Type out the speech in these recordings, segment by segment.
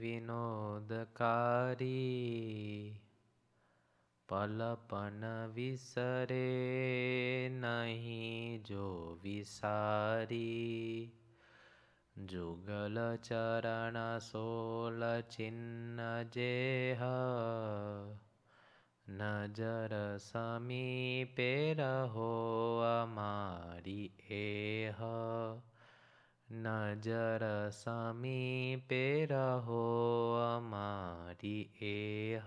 विनोदकारी। पलपन विसरे नहि जो विसारी। जुगल चरण सोल चिन्ह जेह। नजर समीपे रहो अमारी एह। નજર સમીપે રહો અમારી એહ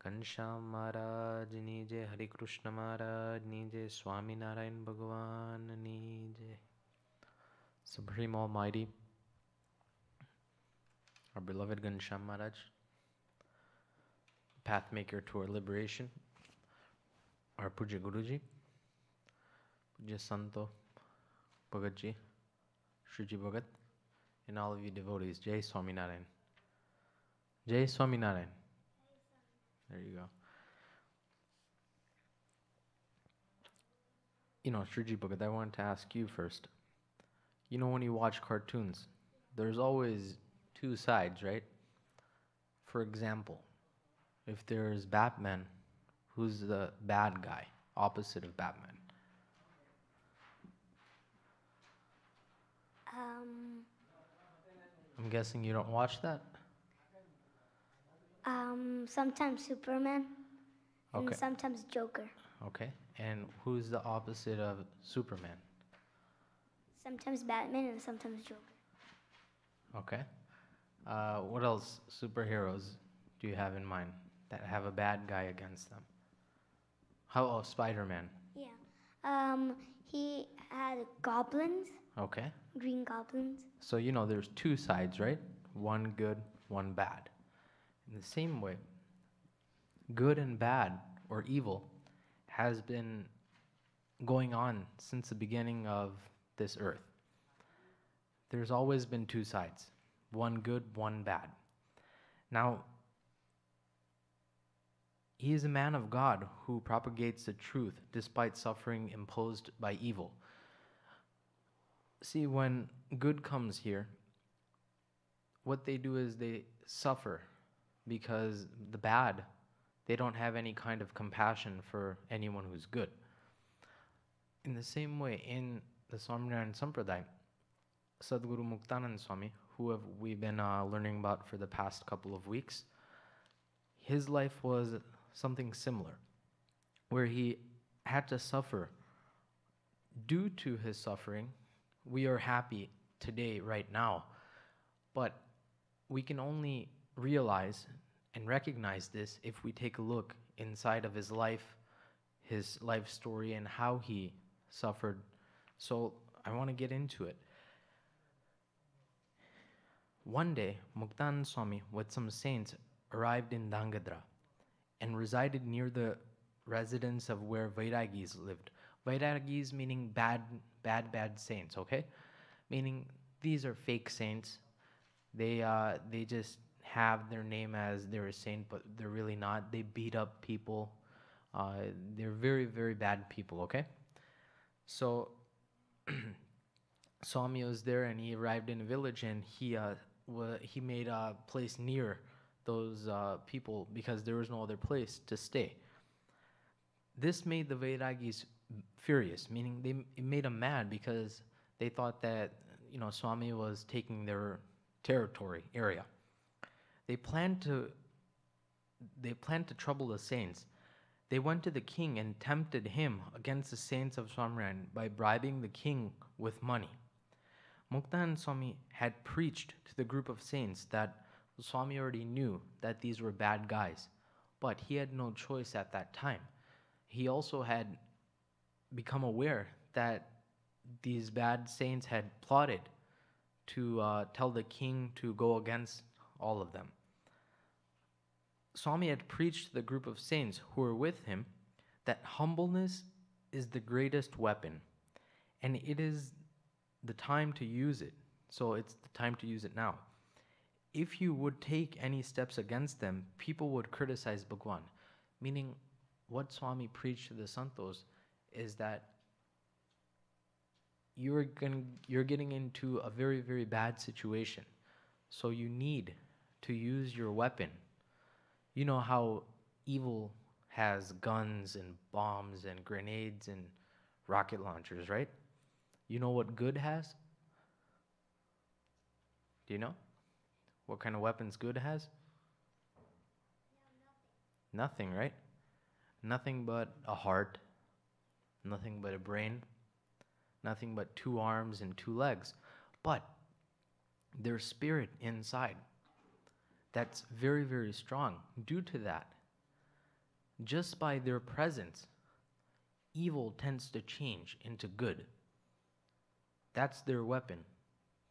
ઘનશ્યામ મહારાજની જય હરિકૃષ્ણ મહારાજની જય સ્વામિનારાયણ ભગવાનની જય Supreme Almighty, our beloved Ghanshyam Maharaj, pathmaker to our liberation, our Puja Guruji, Puja Santo, Bhagatji, Shriji Bhagat, and all of you devotees. Jai Swaminarayan. Jai Swaminarayan. There you go. You know, Shriji Bhagat, I wanted to ask you first. You know, when you watch cartoons, there's always two sides, right? For example, if there's Batman, who's the bad guy, opposite of Batman? Um, I'm guessing you don't watch that? um, sometimes Superman, and Okay. sometimes Joker. Okay. And who's the opposite of Superman? Sometimes Batman and sometimes Joker. Okay. Uh, what else superheroes do you have in mind that have a bad guy against them? How oh Spider Man. Yeah. Um, he had goblins, Okay. green goblins. So you know there's two sides, right? One good, one bad. In the same way, good and bad or evil has been going on since the beginning of this earth. There's always been two sides, one good, one bad. Now, he is a man of God who propagates the truth despite suffering imposed by evil. See, when good comes here, what they do is they suffer because the bad, they don't have any kind of compassion for anyone who's good. In the same way, in the Swaminarayan Sampradaya, Sadguru Muktanand Swami, who have we been uh, learning about for the past couple of weeks, his life was something similar, where he had to suffer. Due to his suffering, we are happy today, right now, but we can only realize and recognize this if we take a look inside of his life, his life story, and how he suffered. So I want to get into it. One day, Muktan Swami, with some saints, arrived in Dhrangadhra and resided near the residence of where Vairagis lived. Vairagis meaning bad, bad, bad saints, okay? Meaning these are fake saints. They, uh, they just have their name as they're a saint, but they're really not. They beat up people. Uh, they're very, very bad people, okay? So Swami was there and he arrived in a village and he, uh, wa- he made a place near those uh, people because there was no other place to stay. This made the Vairagis furious, meaning they it made them mad because they thought that you know Swami was taking their territory area. They planned to they planned to trouble the saints. They went to the king and tempted him against the saints of Swaminarayan by bribing the king with money. Muktan Swami had preached to the group of saints that Swami already knew that these were bad guys, but he had no choice at that time. He also had become aware that these bad saints had plotted to uh, tell the king to go against all of them. Swami had preached to the group of saints who were with him that humbleness is the greatest weapon, and it is the time to use it. So it's the time to use it now. If you would take any steps against them, people would criticize Bhagwan. Meaning, what Swami preached to the Santos is that you're going you're getting into a very very bad situation So you need to use your weapon. You know how evil has guns and bombs and grenades and rocket launchers, right? You know what good has? Do you know? What kind of weapons good has? Nothing, right? Nothing but a heart, nothing but a brain, nothing but two arms and two legs. But their spirit inside, that's very, very strong. Due to that, just by their presence, evil tends to change into good. That's their weapon,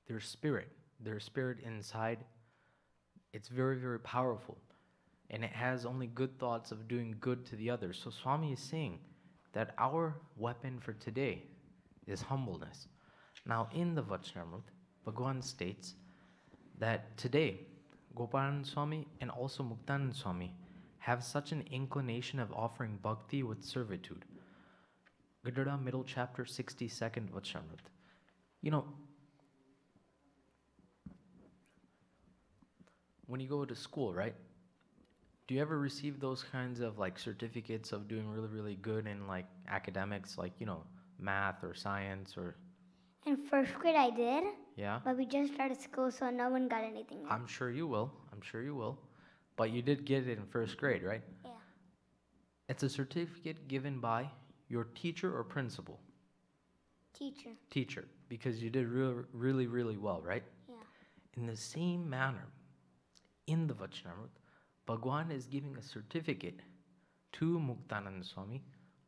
their spirit, their spirit inside. It's very, very powerful. And it has only good thoughts of doing good to the others. So Swami is saying that our weapon for today is humbleness. Now, in the Vachanamrut, Bhagwan states that today, Gopalan Swami and also Muktanand Swami have such an inclination of offering bhakti with servitude. Gadhada, middle chapter, 62nd Vachanamrut. You know, when you go to school, right? Do you ever receive those kinds of like certificates of doing really, really good in like academics, like, you know, math or science or, In first grade, I did, yeah? but we just started school, so no one got anything. yet. I'm sure you will. I'm sure you will. But you did get it in first grade, right? yeah. It's a certificate given by your teacher or principal. Teacher. Teacher, because you did real, really, really well, right? Yeah. In the same manner, in the Vachanamrut, Bhagwan is giving a certificate to Muktanand Swami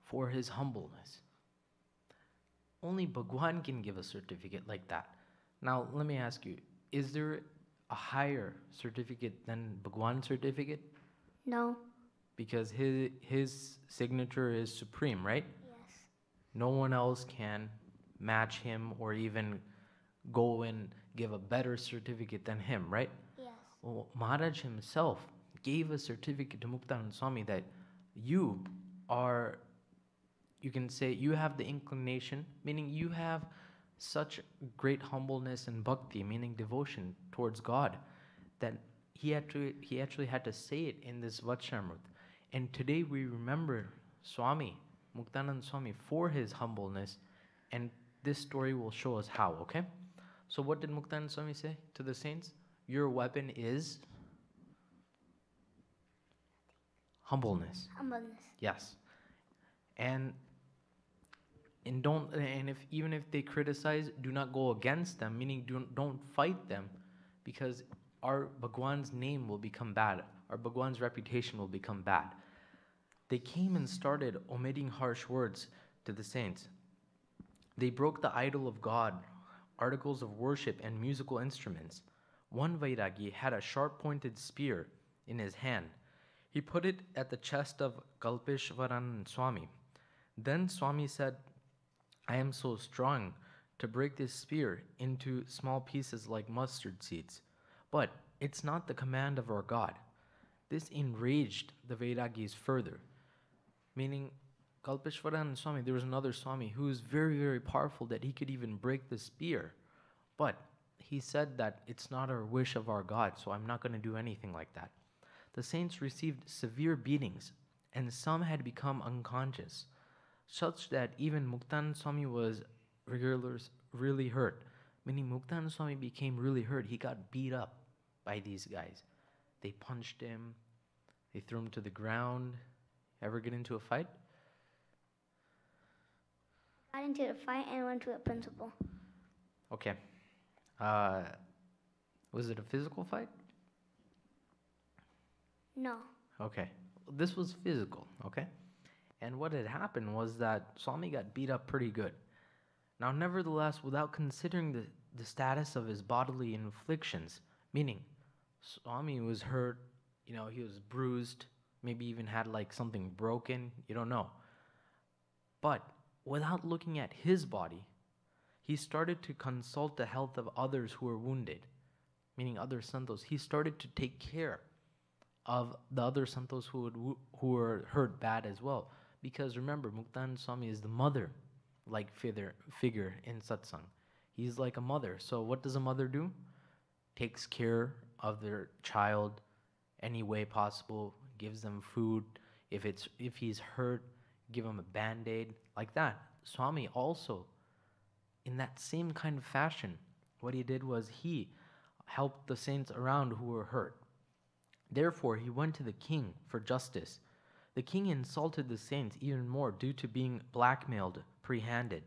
for his humbleness. Only Bhagwan can give a certificate like that. Now, let me ask you is there a higher certificate than Bhagwan's certificate? No. Because his, his signature is supreme, right? Yes. No one else can match him or even go and give a better certificate than him, right? Yes. Well, Maharaj himself gave a certificate to Muktanand Swami that you are, you can say, you have the inclination, meaning you have such great humbleness and bhakti, meaning devotion towards God, that he to, he actually had to say it in this Vachanamrut. And today we remember Swami, Muktanand Swami, for his humbleness, and this story will show us how, okay? So what did Muktanand Swami say to the saints? Your weapon is humbleness. Humbleness. Yes. And and don't and if even if they criticize, do not go against them, meaning don't don't fight them because our Bhagwan's name will become bad. Our Bhagwan's reputation will become bad. They came and started omitting harsh words to the saints. They broke the idol of God, articles of worship, and musical instruments. One Vairagi had a sharp pointed spear in his hand. He put it at the chest of Kalpeshwaran Swami. Then Swami said, I am so strong to break this spear into small pieces like mustard seeds. But it's not the command of our God. This enraged the Vairagis further, meaning Kalpeshwaran Swami, there was another Swami who was very, very powerful that he could even break the spear. But he said that it's not our wish of our God, so I'm not going to do anything like that. The saints received severe beatings, and some had become unconscious, such that even Muktan Swami was regular, really hurt. Meaning Muktan Swami became really hurt. He got beat up by these guys. They punched him, they threw him to the ground. Ever get into a fight? Got into a fight and went to a principal. Okay. Uh, was it a physical fight? No. Okay. This was physical, okay? And what had happened was that Swami got beat up pretty good. Now, nevertheless, without considering the, the status of his bodily inflictions, meaning Swami was hurt, you know, he was bruised, maybe even had like something broken, you don't know. But without looking at his body, he started to consult the health of others who were wounded, meaning other santos. He started to take care of the other santos who would who were hurt bad as well. Because remember, Muktan Swami is the mother like figure figure in satsang. He's like a mother. So what does a mother do? takes care of their child any way possible, gives them food. If it's if he's hurt, give him a band-aid like that. Swami also in that same kind of fashion, what he did was he helped the saints around who were hurt. Therefore, he went to the king for justice. The king insulted the saints even more due to being blackmailed pre handed.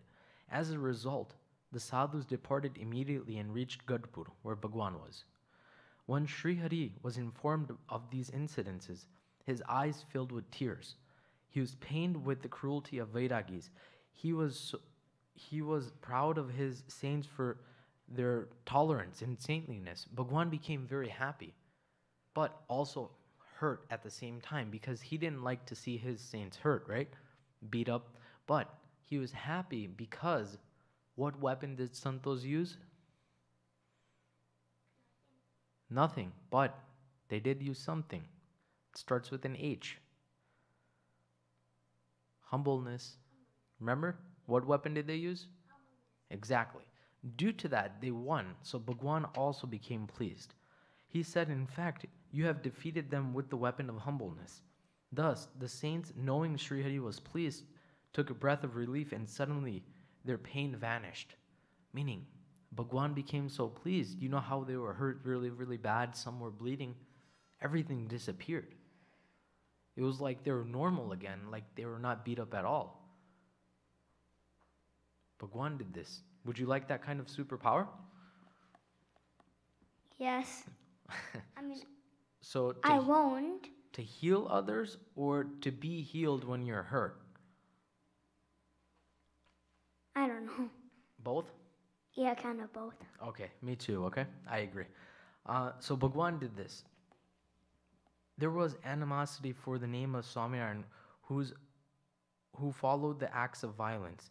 As a result, the sadhus departed immediately and reached Gadpur, where Bhagwan was. When Sri Hari was informed of these incidences, his eyes filled with tears. He was pained with the cruelty of Vairagis. He was, he was proud of his saints for their tolerance and saintliness. Bhagwan became very happy, but also hurt at the same time because he didn't like to see his saints hurt, right? Beat up. But he was happy because what weapon did Santos use? Nothing, but they did use something. It starts with an H. Humbleness. Remember? What weapon did they use? Exactly. Due to that, they won, so Bhagwan also became pleased. He said, In fact, you have defeated them with the weapon of humbleness. Thus, the saints, knowing Srihari was pleased, took a breath of relief and suddenly their pain vanished. Meaning, Bhagwan became so pleased. You know how they were hurt really, really bad, some were bleeding. Everything disappeared. It was like they were normal again, like they were not beat up at all. Bhagwan did this. Would you like that kind of superpower? Yes. I mean, So to, I won't. to heal others or to be healed when you're hurt? I don't know. Both? Yeah, kind of both. Okay, me too, okay? I agree. Uh, so Bhagwan did this. There was animosity for the name of Swaminarayan who's, who followed the acts of violence.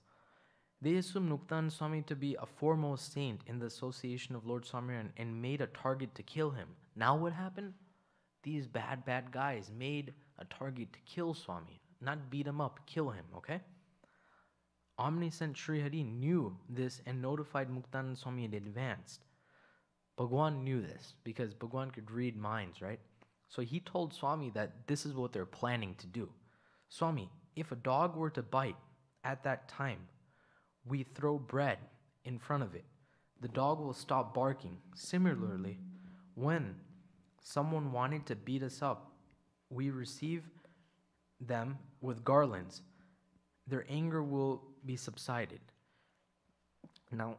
They assumed Muktan Swami to be a foremost saint in the association of Lord Swaminarayan and made a target to kill him. Now what happened? These bad, bad guys made a target to kill Swami, not beat him up, kill him, okay? Omniscient Sri Hari knew this and notified Muktanand Swami in advance. Bhagwan knew this because Bhagwan could read minds, right? So he told Swami that this is what they're planning to do. Swami, if a dog were to bite at that time, we throw bread in front of it. The dog will stop barking. Similarly, when someone wanted to beat us up, we receive them with garlands. Their anger will be subsided. Now,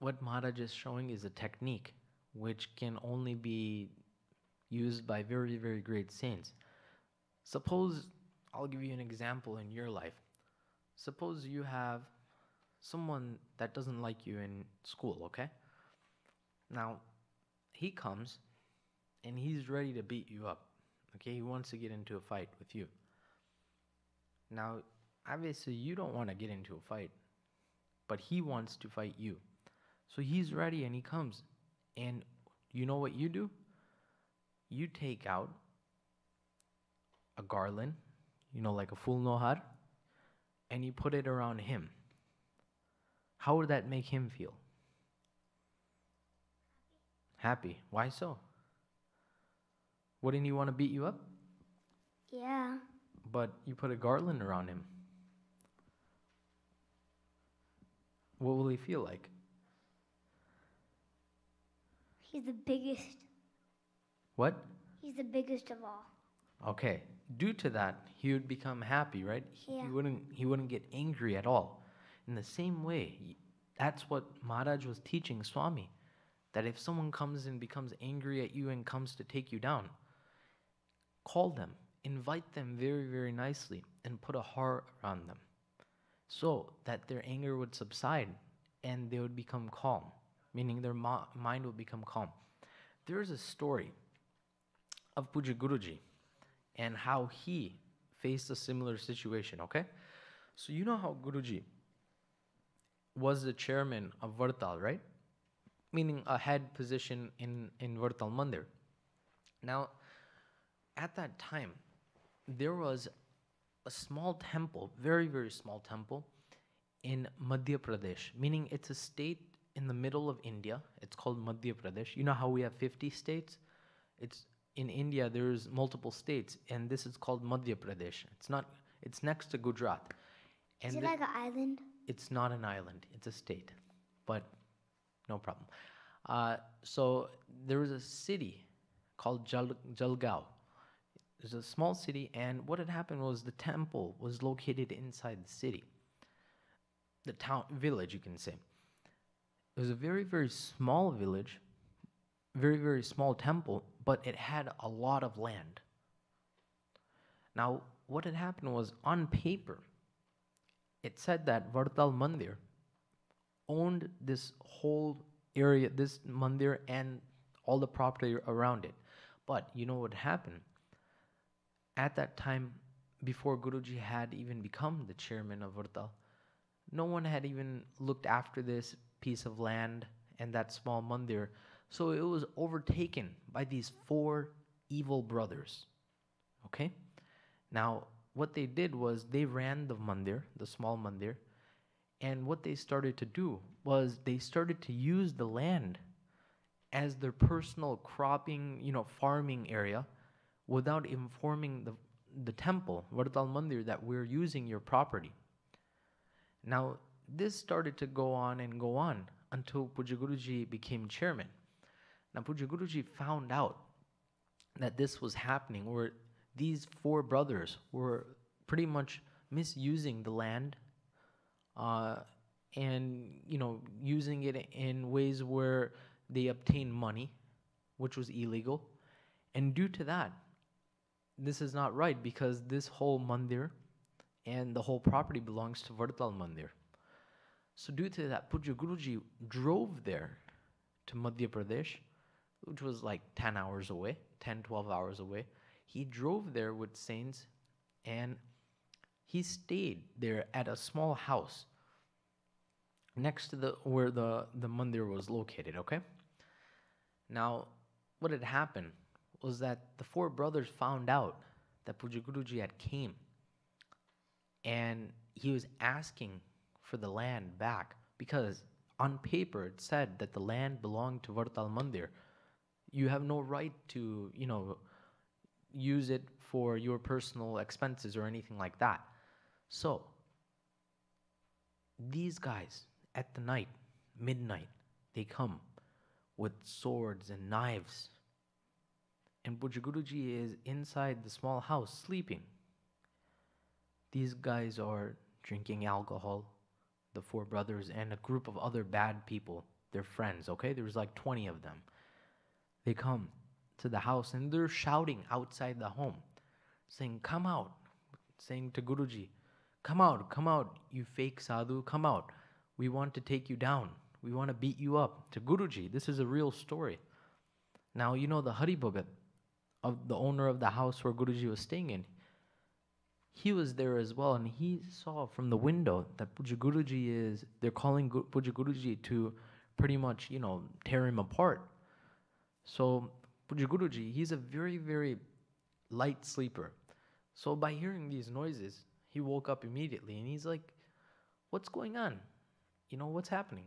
what Maharaj is showing is a technique which can only be used by very, very great saints. Suppose, I'll give you an example in your life. Suppose you have someone that doesn't like you in school, okay? Now, he comes and he's ready to beat you up, okay? He wants to get into a fight with you. Now, obviously, you don't want to get into a fight, but he wants to fight you. So he's ready and he comes. And you know what you do? You take out a garland, you know, like a full nohar, and you put it around him. How would that make him feel? Happy. Why so? Wouldn't he want to beat you up? Yeah. But you put a garland around him. What will he feel like? He's the biggest. What? He's the biggest of all. Okay. Due to that, he would become happy, right? He, he wouldn't he wouldn't get angry at all. In the same way, that's what Maharaj was teaching Swami. That if someone comes and becomes angry at you and comes to take you down, call them, invite them very, very nicely, and put a heart around them so that their anger would subside and they would become calm, meaning their ma- mind would become calm. There's a story of Puja Guruji and how he faced a similar situation, okay? So you know how Guruji was the chairman of Vadtal, right? Meaning a head position in, in Vadtal Mandir. Now, at that time, there was a small temple, very, very small temple in Madhya Pradesh, meaning it's a state in the middle of India. It's called Madhya Pradesh. You know how we have 50 states? It's in India there's multiple states and this is called Madhya Pradesh. It's not it's next to Gujarat. And Is it like an island? it's not an island, it's a state. But no problem. Uh, so there was a city called Jal- Jalgaon. It's a small city, and what had happened was the temple was located inside the city, the town village, you can say. It was a very, very small village, very, very small temple, but it had a lot of land. Now, what had happened was on paper, it said that Vadtal Mandir owned this whole area, this mandir, and all the property around it. But you know what happened? At that time, before Guruji had even become the chairman of Vadtal, no one had even looked after this piece of land and that small mandir. So it was overtaken by these four evil brothers. Okay? Now, what they did was they ran the mandir, the small mandir, and what they started to do was they started to use the land as their personal cropping, you know, farming area without informing the, the temple, Vadtal Mandir, that we're using your property. Now, this started to go on and go on until Puja Guruji became chairman. Now, Puja Guruji found out that this was happening, where these four brothers were pretty much misusing the land uh, and you know using it in ways where they obtained money, which was illegal, and due to that, this is not right because this whole mandir and the whole property belongs to Vadtal Mandir. So due to that, Puja Guruji drove there to Madhya Pradesh, which was like 10 hours away, 10, 12 hours away. He drove there with saints and he stayed there at a small house next to the where the the mandir was located okay now what had happened was that the four brothers found out that Puja Guruji had came and he was asking for the land back because on paper it said that the land belonged to Vadtal Mandir. You have no right to, you know, use it for your personal expenses or anything like that. So, these guys at the night, midnight, they come with swords and knives. And Puja Guruji is inside the small house sleeping. These guys are drinking alcohol, the four brothers, and a group of other bad people, their friends, okay? There's like 20 of them. They come to the house and they're shouting outside the home, saying, Come out, saying to Guruji, Come out, come out, you fake sadhu, come out. We want to take you down. We want to beat you up. To Guruji, this is a real story. Now, you know the Hari Bhagat of the owner of the house where Guruji was staying in. He was there as well, and he saw from the window that Puja Guruji is, they're calling Gu- Puja Guruji to pretty much, you know, tear him apart. So, Puja Guruji, he's a very, very light sleeper. So, by hearing these noises, he woke up immediately and he's like, What's going on? You know, what's happening?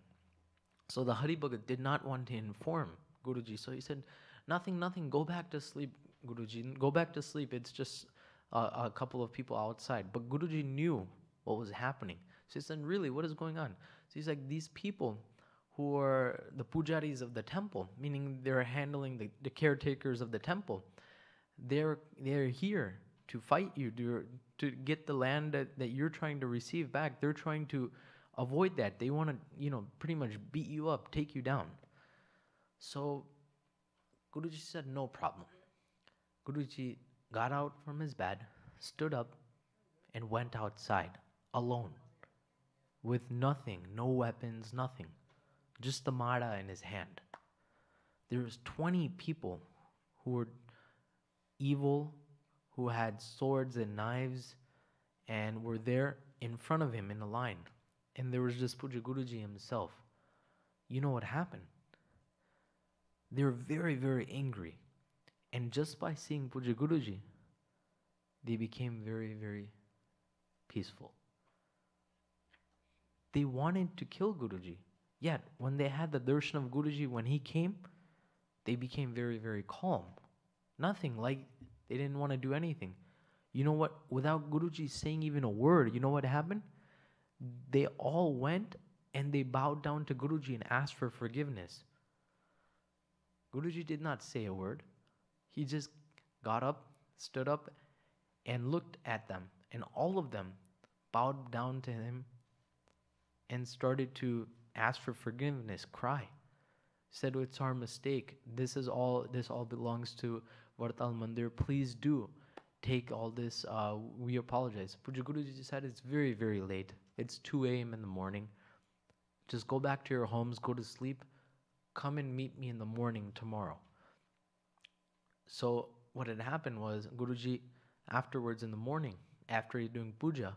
So, the Hari Bhagat did not want to inform Guruji. So, he said, Nothing, nothing, go back to sleep, Guruji. Go back to sleep. It's just uh, a couple of people outside. But Guruji knew what was happening. So, he said, Really, what is going on? So, he's like, These people who are the pujaris of the temple, meaning they're handling the, the caretakers of the temple, they're they're here to fight you to to get the land that, that you're trying to receive back. They're trying to avoid that. They want to, you know, pretty much beat you up, take you down. So Guruji said, no problem. Guruji got out from his bed, stood up, and went outside alone with nothing, no weapons, nothing, just the mara in his hand. There was 20 people who were evil, who had swords and knives, and were there in front of him in a line. And there was just Puja Guruji himself. You know what happened? They were very, very angry. And just by seeing Puja Guruji, they became very, very peaceful. They wanted to kill Guruji. Yet, when they had the darshan of Guruji, when he came, they became very, very calm. Nothing, like they didn't want to do anything. You know what? Without Guruji saying even a word, you know what happened? They all went and they bowed down to Guruji and asked for forgiveness. Guruji did not say a word. He just got up, stood up, and looked at them. And all of them bowed down to him and started to ask for forgiveness, cry. Said, It's our mistake. This is all this all belongs to Vadtal Mandir. Please do take all this. Uh, we apologize. Puja Guruji said it's very, very late. It's 2 a.m. in the morning. Just go back to your homes, go to sleep. Come and meet me in the morning tomorrow. So what had happened was Guruji afterwards in the morning, after doing puja,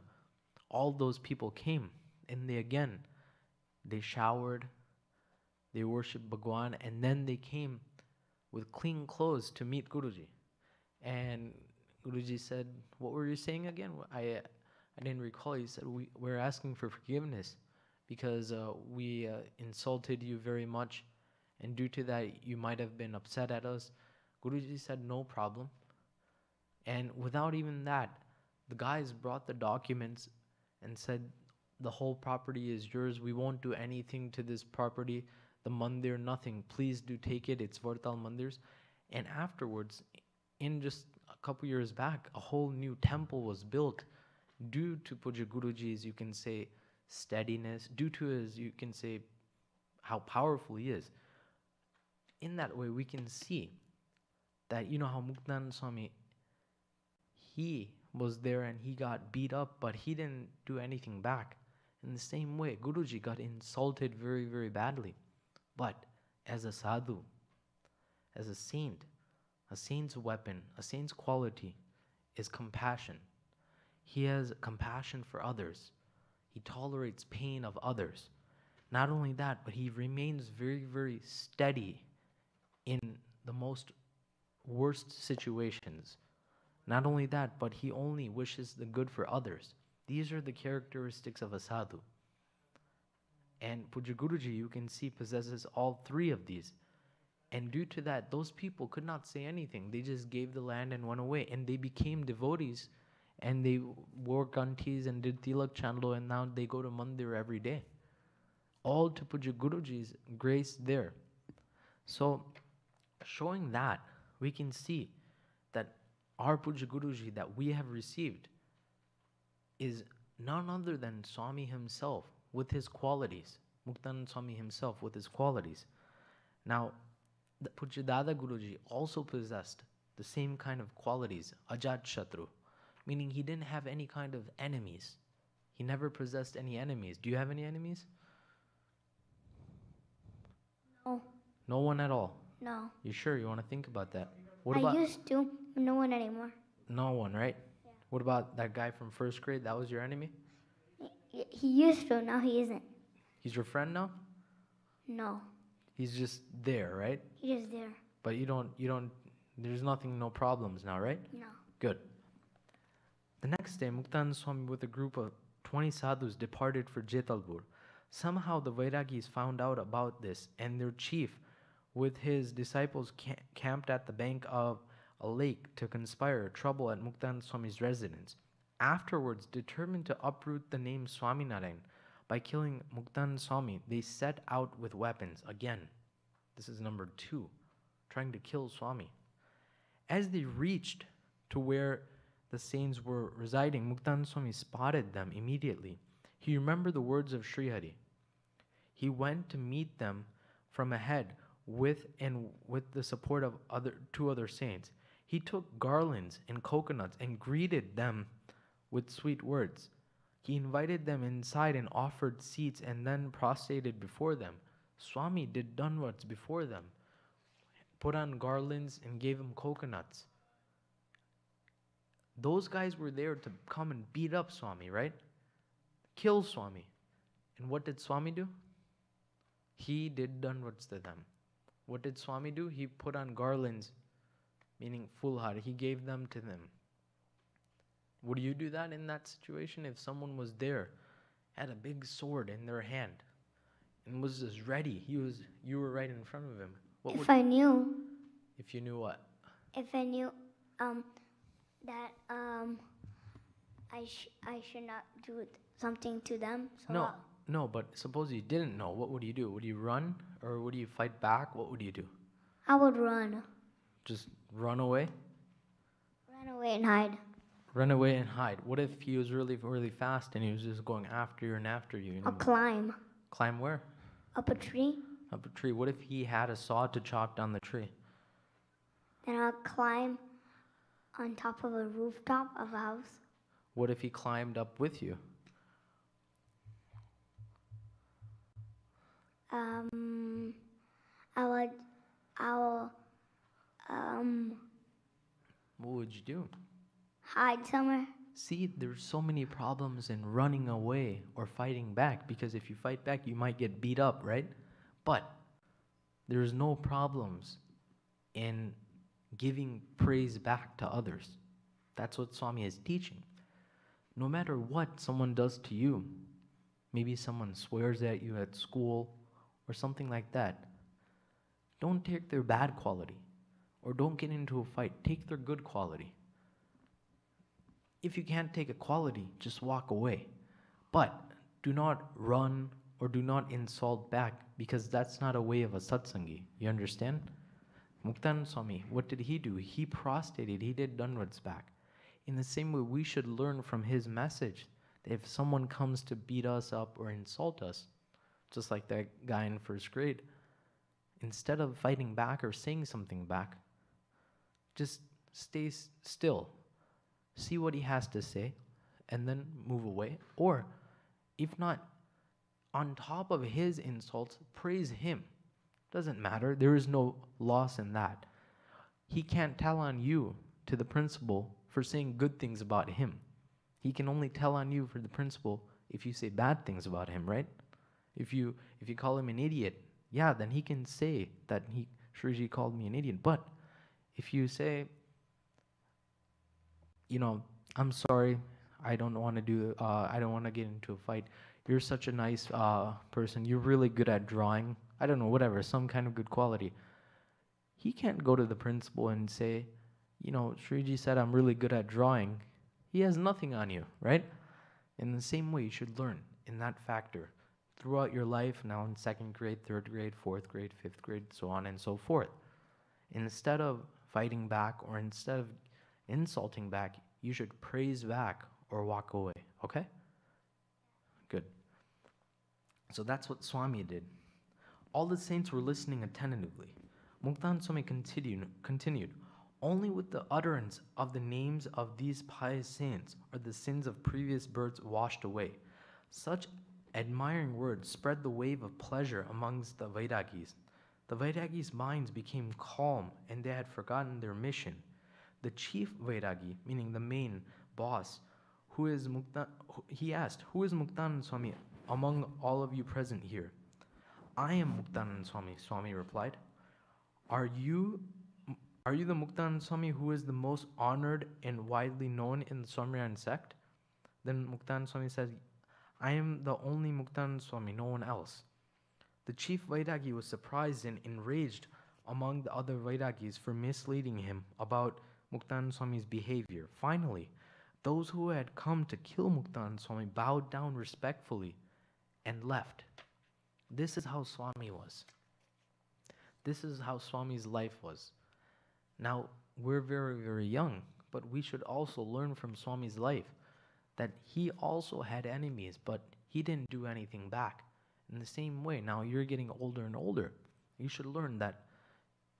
all those people came and they again they showered, they worshiped Bhagwan, and then they came with clean clothes to meet Guruji. And Guruji said, What were you saying again? I, I didn't recall. He said, we, We're asking for forgiveness because uh, we uh, insulted you very much, and due to that, you might have been upset at us. Guruji said, No problem. And without even that, the guys brought the documents and said, The whole property is yours. We won't do anything to this property. The mandir, nothing. Please do take it. It's Vadtal Mandirs. And afterwards, in just a couple years back, a whole new temple was built due to Puja Guruji's, you can say, steadiness, due to his, you can say, how powerful he is. In that way, we can see that, you know, how Muktanand Swami, he was there and he got beat up, but he didn't do anything back. In the same way, Guruji got insulted very, very badly. But as a sadhu, as a saint, a saint's weapon, a saint's quality is compassion. He has compassion for others. He tolerates pain of others. Not only that, but he remains very, very steady in the most worst situations. Not only that, but he only wishes the good for others. These are the characteristics of a sadhu. And Puja Guruji, you can see, possesses all three of these. And due to that, those people could not say anything. They just gave the land and went away. And they became devotees and they wore gantis and did tilak chandlo and now they go to mandir every day. All to Puja Guruji's grace there. So, showing that, we can see that our Puja Guruji that we have received is none other than Swami himself with his qualities. Muktanand Swami himself with his qualities. Now, the Pujadada Guruji also possessed the same kind of qualities, Ajat Shatru, meaning he didn't have any kind of enemies. He never possessed any enemies. Do you have any enemies? No, No one at all. No. You sure you want to think about that? What I about used to, but no one anymore. no one, right? Yeah. What about that guy from first grade? That was your enemy? He, he used to, now he isn't. He's your friend now? No, He's just there, right? He's is there. But you don't you don't there's nothing no problems now, right? No. Good. The next day, Muktanand Swami with a group of 20 sadhus departed for Jetalpur. Somehow the Vairagis found out about this, and their chief, with his disciples, ca- camped at the bank of a lake to conspire trouble at Muktan Swami's residence. Afterwards, determined to uproot the name Swaminarayan by killing Muktan Swami, they set out with weapons again. This is number two, trying to kill Swami. As they reached to where the saints were residing, Muktan Swami spotted them immediately. He remembered the words of Sri Hari. He went to meet them from ahead with and with the support of other two other saints. He took garlands and coconuts and greeted them with sweet words. He invited them inside and offered seats and then prostrated before them. Swami did danvats before them, put on garlands and gave them coconuts. Those guys were there to come and beat up Swami, right? Kill Swami. And what did Swami do? He did danvats to them. What did Swami do? He put on garlands, meaning fulhar. He gave them to them. Would you do that in that situation if someone was there, had a big sword in their hand? and was just ready. He was you were right in front of him. What if I knew, if you knew what? if I knew, um, that um, I sh- I should not do something to them. So No, I'll- no, but suppose you didn't know, what would you do? Would you run or would you fight back? What would you do? I would run, Just run away? run away and hide. Run away and hide. What if he was really, really fast and he was just going after you and after you? I'll climb Climb where? up a tree. Up a tree. What if he had a saw to chop down the tree? Then I'll climb on top of a rooftop of a house. What if he climbed up with you? Um, I would, I will, um, What would you do? hide somewhere. See, there's so many problems in running away or fighting back because if you fight back, you might get beat up, right? But there's no problems in giving praise back to others. That's what Swami is teaching. No matter what someone does to you, maybe someone swears at you at school or something like that, don't take their bad quality or don't get into a fight. Take their good quality. If you can't take a quality, just walk away. But do not run or do not insult back because that's not a way of a satsangi. You understand? Muktan Swami, what did he do? He prostrated, he did Danvats back. In the same way, we should learn from his message that if someone comes to beat us up or insult us, just like that guy in first grade, instead of fighting back or saying something back, just stay still see what he has to say, and then move away. Or, if not, on top of his insults, praise him. Doesn't matter. There is no loss in that. He can't tell on you to the principal for saying good things about him. He can only tell on you for the principal if you say bad things about him, right? If you if you call him an idiot, yeah, then he can say that he Shriji called me an idiot. But if you say, you know, I'm sorry, I don't want to do, uh, I don't want to get into a fight. You're such a nice uh, person. You're really good at drawing. I don't know, whatever, some kind of good quality. He can't go to the principal and say, you know, Shriji said I'm really good at drawing. He has nothing on you, right? In the same way, you should learn in that factor throughout your life, now in second grade, third grade, fourth grade, fifth grade, so on and so forth. Instead of fighting back or instead of insulting back, you should praise back or walk away. Okay? Good. So that's what Swami did. All the saints were listening attentively. Muktan Swami continued, continued Only with the utterance of the names of these pious saints are the sins of previous births washed away. Such admiring words spread the wave of pleasure amongst the Vairagis. The Vairagis' minds became calm and they had forgotten their mission. The chief Vairagi, meaning the main boss, who is Mukta, he asked, Who is Muktanand Swami among all of you present here? I am Muktanand Swami, Swami replied. Are you are you the Muktanand Swami who is the most honored and widely known in the Swaminarayan sect? Then Muktanand Swami says, I am the only Muktanand Swami, no one else. The chief Vairagi was surprised and enraged among the other Vairagis for misleading him about Muktanand Swami's behavior. Finally, those who had come to kill Muktanand Swami bowed down respectfully and left. This is how Swami was. This is how Swami's life was. Now, we're very, very young, but we should also learn from Swami's life that he also had enemies, but he didn't do anything back. In the same way, now you're getting older and older. You should learn that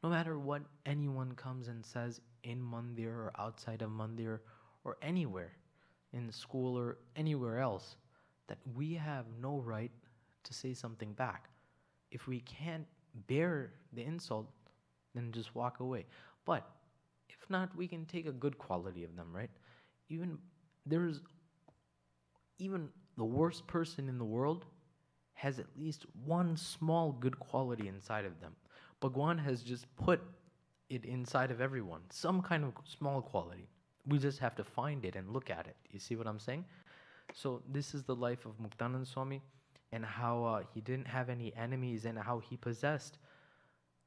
no matter what anyone comes and says in Mandir or outside of Mandir or anywhere, in school or anywhere else, that we have no right to say something back. If we can't bear the insult, then just walk away. But if not, we can take a good quality of them, right? Even there's even the worst person in the world has at least one small good quality inside of them. Bhagwan has just put it inside of everyone, some kind of small quality. We just have to find it and look at it. You see what I'm saying? So this is the life of Muktanand Swami. and how uh, he didn't have any enemies and how he possessed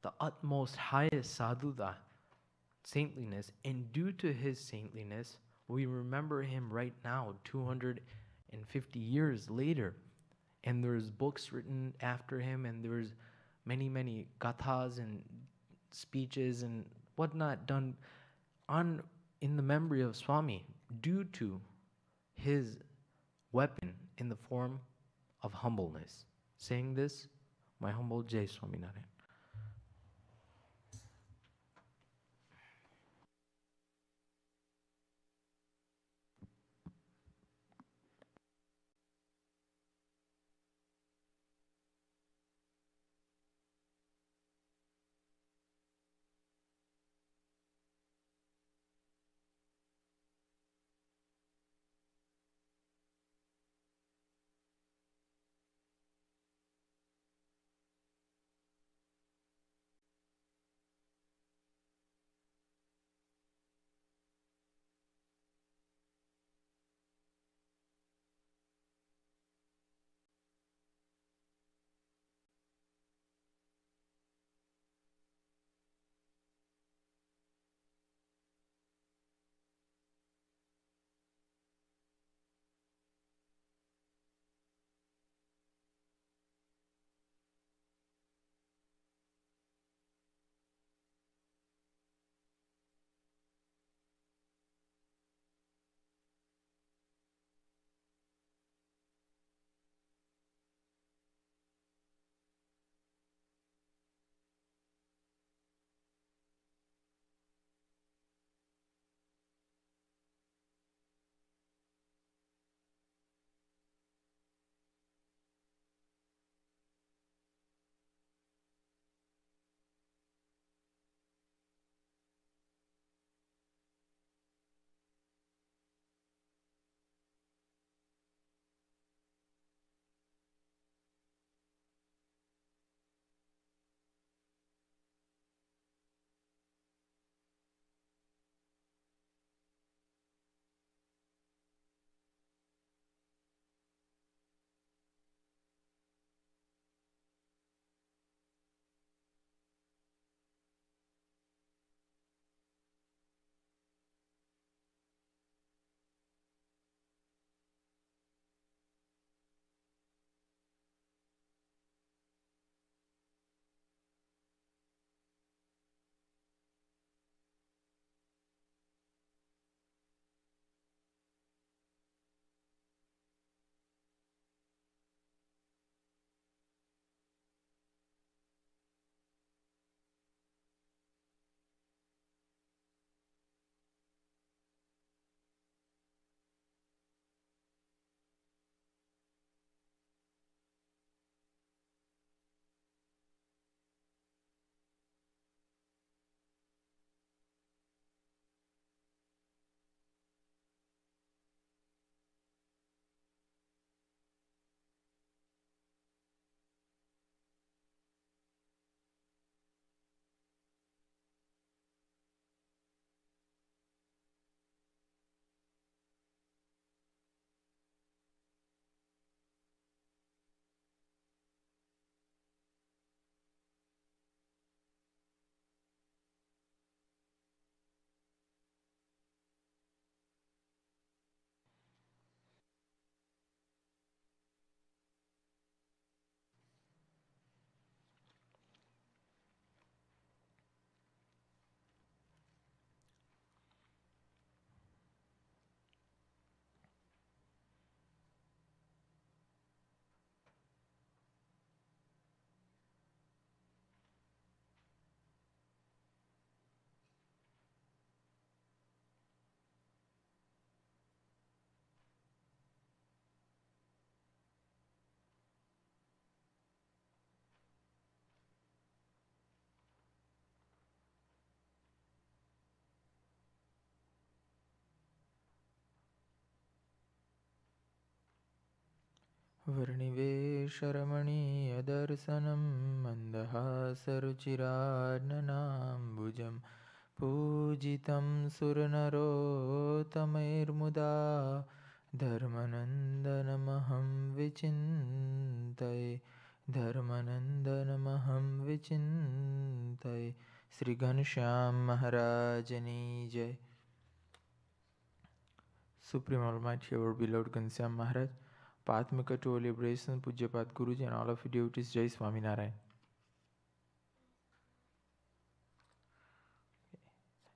the utmost highest sadhuta, saintliness. And due to his saintliness, we remember him right now, 250 years later. And there's books written after him, and there's many, many gathas and speeches and whatnot done on in the memory of Swami due to his weapon in the form of humbleness. Saying this, my humble Jai Swaminarayan. वर्णिवेशरमणीयदर्शनं मन्दहासरुचिरार्णनाम्बुजं पूजितं सुरनरोतमैर्मुदा धर्मनन्दनमहं विचिन्तये धर्मनन्दनमहं विचिन्तये श्रीघनश्याम महाराजनी जय। सुप्रीम ऑलमाइटी और बिलोड घनश्याम महाराज To liberation, Guruji, and all of devotees, Jai.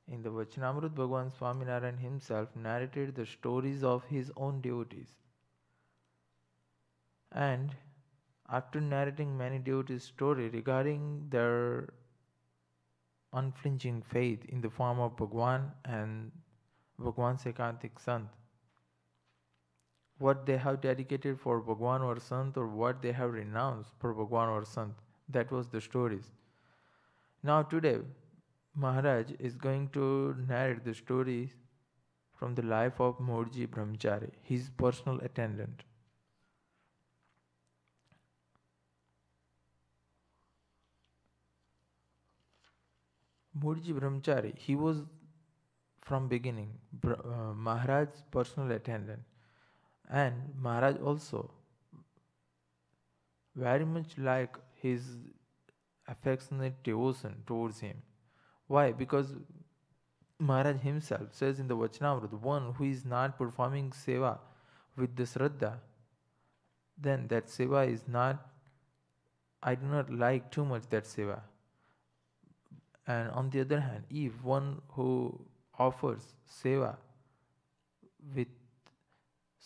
In the Vachanamrut, Bhagavan Swaminarayan himself narrated the stories of his own devotees. And after narrating many devotees' story regarding their unflinching faith in the form of Bhagwan and Bhagwan's Ekantik Sant, what they have dedicated for Bhagwan or Sant or what they have renounced for Bhagwan or Sant. That was the stories. Now today, Maharaj is going to narrate the stories from the life of Mulji Brahmachari, his personal attendant. Mulji Brahmachari, he was from beginning uh, Maharaj's personal attendant and Maharaj also very much like his affectionate devotion towards him. Why? Because Maharaj himself says in the Vachanamrita, one who is not performing seva with the Shraddha, then that seva is not, I do not like too much that seva. And on the other hand, if one who offers seva with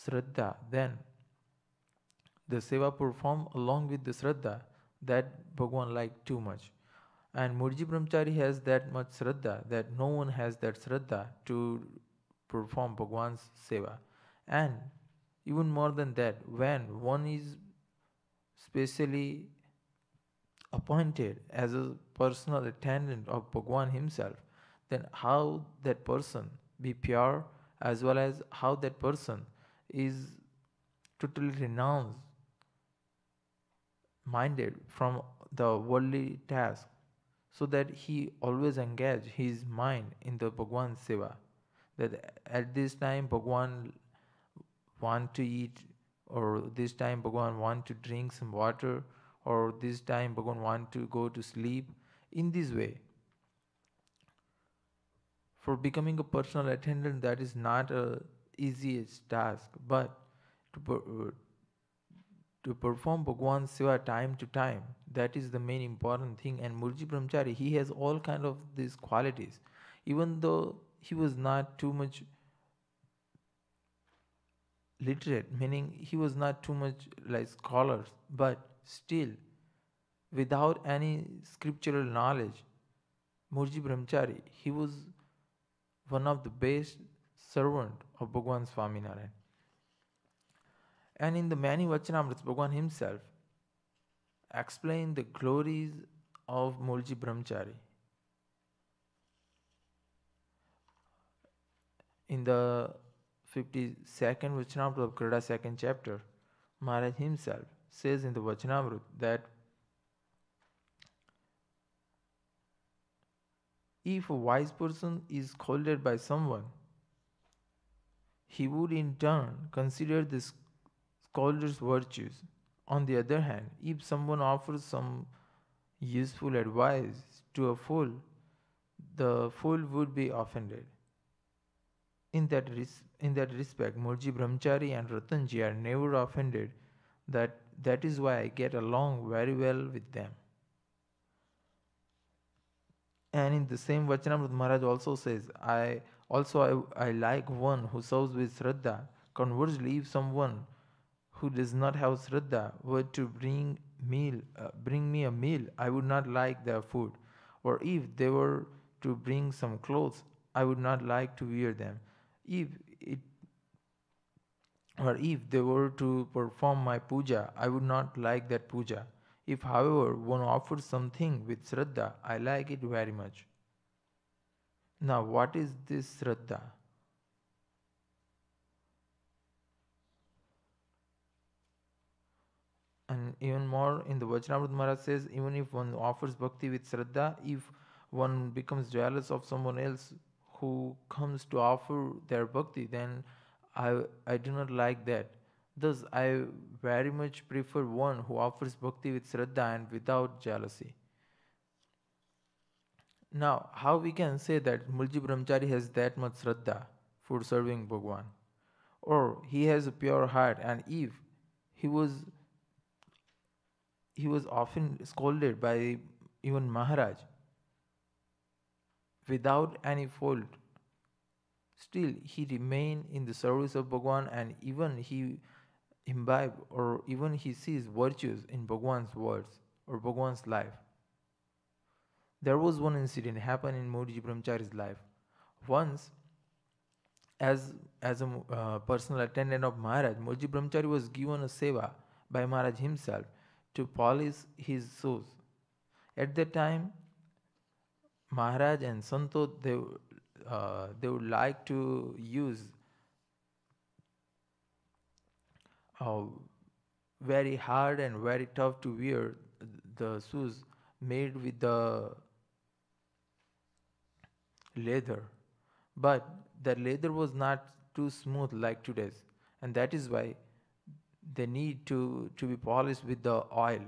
Shraddha, then the seva performed along with the Shraddha that Bhagwan liked too much. And Mulji Brahmachari has that much Shraddha that no one has that Shraddha to perform Bhagwan's seva. And even more than that, when one is specially appointed as a personal attendant of Bhagwan himself, then how that person be pure as well as how that person is totally renounced minded from the worldly task so that he always engage his mind in the Bhagwan seva. That at this time Bhagwan want to eat or this time Bhagwan want to drink some water or this time Bhagwan want to go to sleep in this way. For becoming a personal attendant that is not a easiest task, but to, per, uh, to perform Bhagwan Seva time to time, that is the main important thing. And Mulji Brahmachari, he has all kind of these qualities. Even though he was not too much literate, meaning he was not too much like scholars, but still, without any scriptural knowledge, Murji Brahmachari, he was one of the best servant of Bhagwan Swaminarayan. And in the many Vachanamrits, Bhagwan himself explained the glories of Mulji Brahmachari. In the 52nd Vachanamrita of Gadhada second chapter, Maharaj himself says in the Vachanamrita that if a wise person is scolded by someone, he would in turn consider the scholar's virtues. On the other hand, if someone offers some useful advice to a fool, the fool would be offended. In that, res- in that respect, Mulji Brahmachari and Ratanji are never offended. That, that is why I get along very well with them. And in the same Vachanamrita, Maharaj also says, I also, I, I like one who serves with Shraddha. Conversely, if someone who does not have Shraddha were to bring meal, uh, bring me a meal, I would not like their food. Or if they were to bring some clothes, I would not like to wear them. If it or if they were to perform my puja, I would not like that puja. If, however, one offers something with Shraddha, I like it very much. Now, what is this Shraddha? And even more in the Vachanamrita Maharaj says, even if one offers bhakti with Shraddha, if one becomes jealous of someone else who comes to offer their bhakti, then I, I do not like that. Thus, I very much prefer one who offers bhakti with Shraddha and without jealousy. Now, how we can say that Mulji Brahmachari has that much Shraddha for serving Bhagwan? Or he has a pure heart and if he was he was often scolded by even Maharaj without any fault. Still, he remained in the service of Bhagwan and even he imbibe or even he sees virtues in Bhagwan's words or Bhagwan's life. There was one incident happened in Mulji Brahmachari's life. Once, as, as a uh, personal attendant of Maharaj, Mulji Brahmachari was given a seva by Maharaj himself to polish his shoes. At that time, Maharaj and Santo they, uh, they would like to use uh, very hard and very tough to wear the shoes made with the leather but the leather was not too smooth like today's and that is why they need to, to be polished with the oil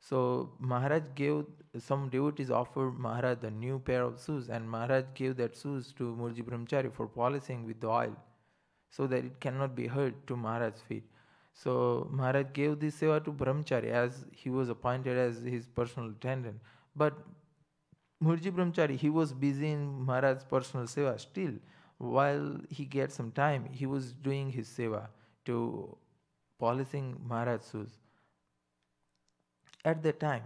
so Maharaj gave some devotees offered Maharaj a new pair of shoes and Maharaj gave that shoes to Mulji Brahmachari for polishing with the oil so that it cannot be hurt to Maharaj's feet. So Maharaj gave this seva to Brahmachari as he was appointed as his personal attendant. But Mulji Brahmachari, he was busy in Maharaj's personal seva. Still, while he get some time, he was doing his seva to polishing Maharaj's shoes. At that time,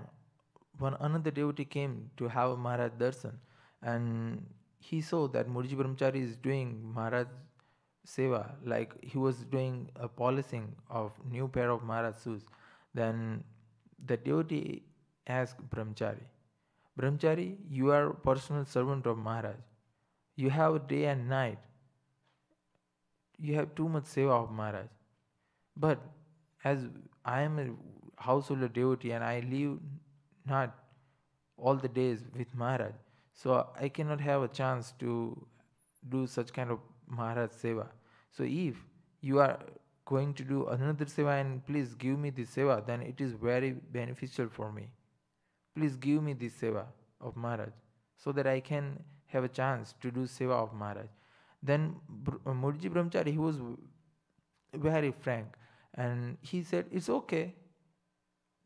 one another devotee came to have Maharaj darshan and he saw that Mulji Brahmachari is doing Maharaj seva, like he was doing a polishing of new pair of Maharaj shoes. Then the devotee asked Brahmachari, Brahmachari, you are personal servant of Maharaj. You have day and night. You have too much seva of Maharaj. But as I am a householder devotee and I live not all the days with Maharaj, so I cannot have a chance to do such kind of Maharaj seva. So if you are going to do another seva and please give me this seva, then it is very beneficial for me please give me this seva of Maharaj so that I can have a chance to do seva of Maharaj. Then uh, Mulji Brahmachari, he was very frank and he said, it's okay.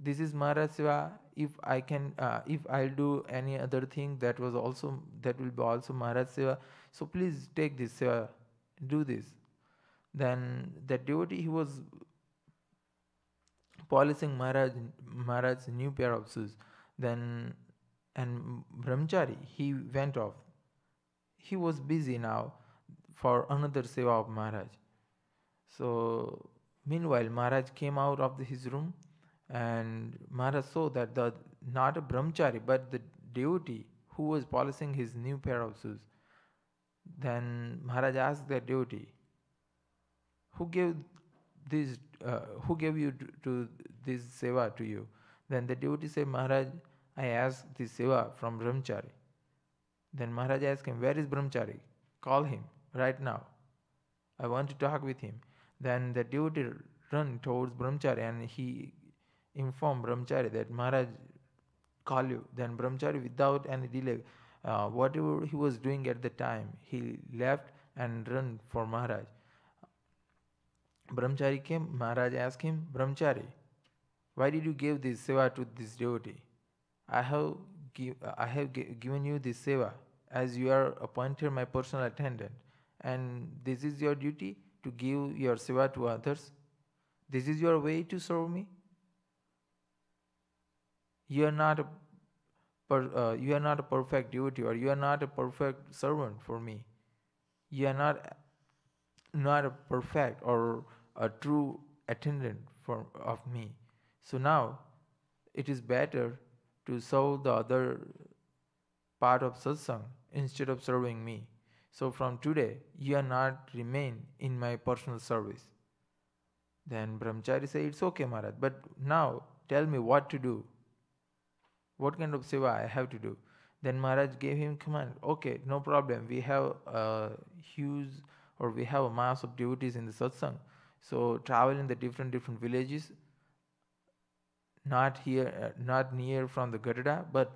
This is Maharaj seva. If I can, uh, if I'll do any other thing that was also, that will be also Maharaj seva. So please take this seva, do this. Then that devotee, he was polishing Maharaj, Maharaj's new pair of shoes. Then, and Brahmachari, he went off. He was busy now for another seva of Maharaj. So, meanwhile, Maharaj came out of the, his room and Maharaj saw that the not a brahmachari but the devotee who was polishing his new pair of shoes. Then Maharaj asked the devotee, "Who gave this? Uh, who gave you to, to this seva to you?" Then the devotee said, "Maharaj, I asked this seva from Brahmachari. Then Maharaj asked him, Where is Brahmachari? Call him right now. I want to talk with him. Then the devotee ran towards Brahmachari and he informed Brahmachari that Maharaj call you. Then Brahmachari, without any delay, uh, whatever he was doing at the time, he left and ran for Maharaj. Brahmachari came, Maharaj asked him, Brahmachari, why did you give this seva to this devotee? I have, give, I have given you this seva as you are appointed my personal attendant and this is your duty to give your seva to others. This is your way to serve me. You are not a per, uh, you are not a perfect devotee or you are not a perfect servant for me. You are not not a perfect or a true attendant for of me. So now it is better to serve the other part of satsang instead of serving me. So from today, you are not remain in my personal service. Then Brahmachari said, It's okay, Maharaj, but now tell me what to do. What kind of seva I have to do? Then Maharaj gave him command, okay, no problem. We have a huge or we have a mass of devotees in the satsang. So travel in the different different villages, not here, uh, not near from the Gadhada, but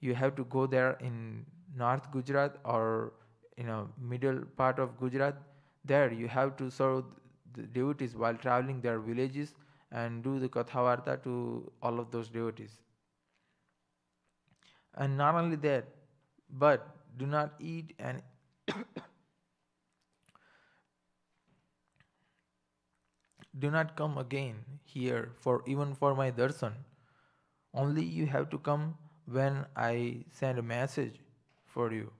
you have to go there in North Gujarat or in a middle part of Gujarat. There you have to serve the devotees while traveling their villages and do the kathavarta to all of those devotees. And not only that, but do not eat and do not come again here for even for my darshan. Only you have to come when I send a message for you.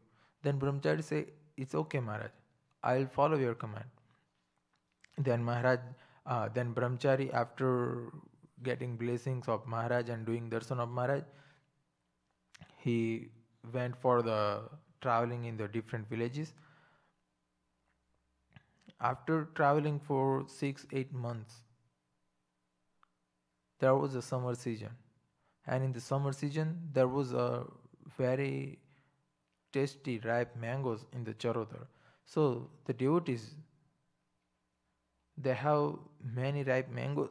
Then Brahmachari say, It's okay, Maharaj. I'll follow your command. Then Maharaj, uh, then Brahmachari, after getting blessings of Maharaj and doing darshan of Maharaj, he went for the traveling in the different villages. After traveling for six, eight months, there was a summer season. And in the summer season, there was a very tasty ripe mangoes in the Charotar. So the devotees, they have many ripe mangoes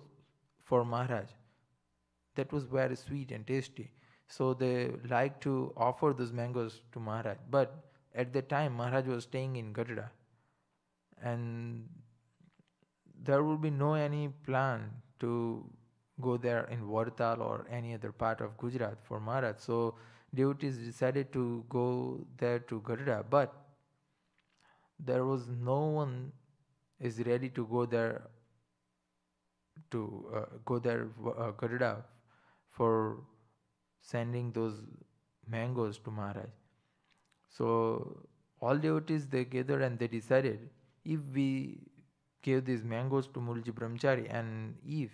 for Maharaj. That was very sweet and tasty. So they like to offer those mangoes to Maharaj. But at the time, Maharaj was staying in Gadhada. And there would be no any plan to go there in Vadtal or any other part of Gujarat for Maharaj. So devotees decided to go there to Gadhada. But there was no one is ready to go there to uh, go there uh, for sending those mangoes to Maharaj. So all devotees they gathered and they decided if we gave these mangoes to Mulji Brahmachari and if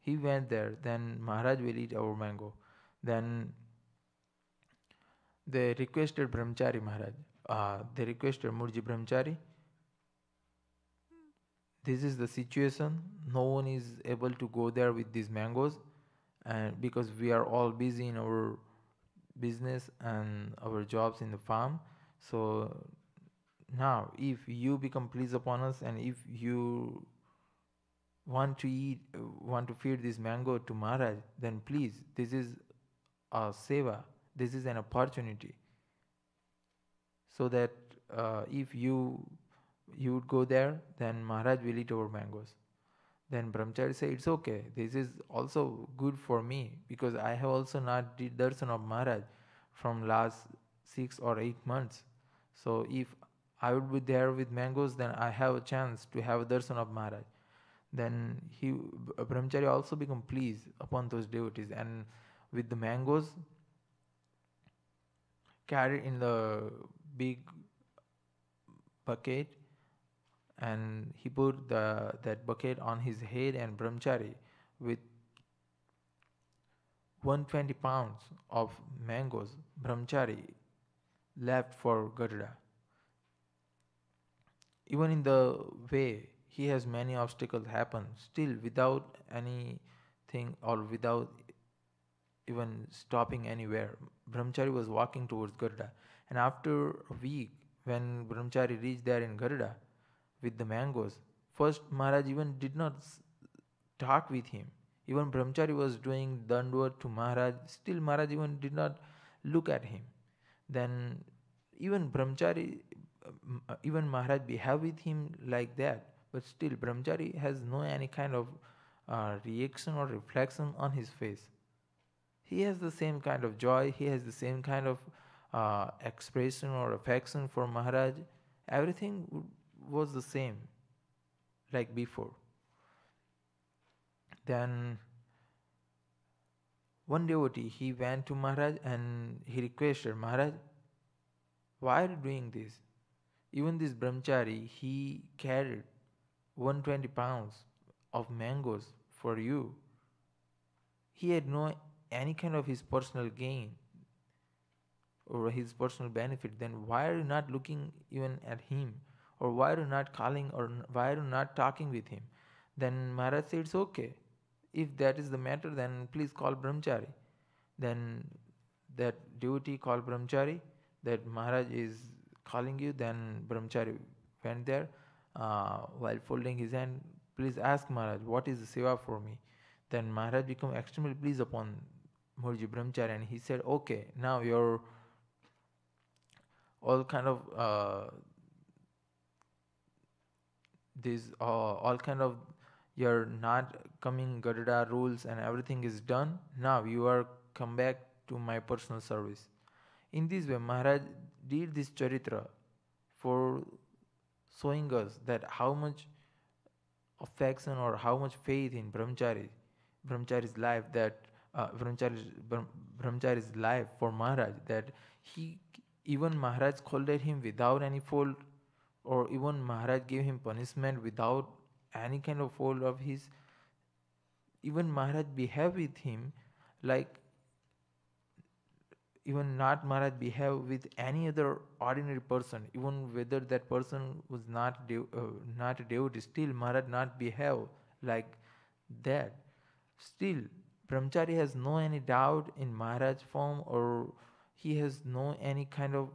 he went there, then Maharaj will eat our mango. Then they requested Brahmachari Maharaj. Uh, they requested Mulji Brahmachari. This is the situation. No one is able to go there with these mangoes and because we are all busy in our business and our jobs in the farm so now if you become pleased upon us and if you want to eat want to feed this mango to maharaj then please this is a seva. This is an opportunity. So that uh, if you you would go there then maharaj will eat our mangoes. Then brahmachari say it's okay. This is also good for me because i have also not did darshan of maharaj from last 6 or 8 months. So if i would be there with mangoes then i have a chance to have a darshan of maharaj then he brahmachari also become pleased upon those devotees and with the mangoes carried in the big bucket and he put the, that bucket on his head and brahmachari with 120 pounds of mangoes brahmachari left for Gadhada. Even in the way, he has many obstacles happen, still without anything or without even stopping anywhere. Brahmachari was walking towards Gadhada. And after a week, when Brahmachari reached there in Gadhada, with the mangoes. First, Maharaj even did not talk with him. Even Brahmachari was doing dandvat to Maharaj. Still, Maharaj even did not look at him. Then, even Brahmachari, even Maharaj behave with him like that. But still, Brahmachari has no any kind of uh, reaction or reflection on his face. He has the same kind of joy. He has the same kind of uh, expression or affection for Maharaj. Everything was the same like before. Then one devotee he went to Maharaj and he requested Maharaj, why are you doing this? Even this brahmachari he carried 120 pounds of mangoes for you. He had no any kind of his personal gain or his personal benefit. Then why are you not looking even at him? or why are you not calling or why are you not talking with him? Then Maharaj said, it's okay. If that is the matter, then please call Brahmachari. Then that devotee called Brahmachari, that Maharaj is calling you, then Brahmachari went there uh, while folding his hand. Please ask Maharaj, what is the seva for me? Then Maharaj became extremely pleased upon Mulji Brahmachari and he said, okay, now you're all kind of uh, these uh, all kind of you're not coming Gadhada rules and everything is done. Now you are come back to my personal service. In this way, Maharaj did this charitra for showing us that how much affection or how much faith in brahmachari, brahmachari's life that uh, brahmachari's, brahmachari's life for Maharaj that he even Maharaj scolded him without any fault or even Maharaj gave him punishment without any kind of fault of his. Even Maharaj behaved with him like even not Maharaj behave with any other ordinary person, even whether that person was not dev, uh, not a devotee, still Maharaj not behave like that. Still, Brahmachari has no any doubt in Maharaj form or he has no any kind of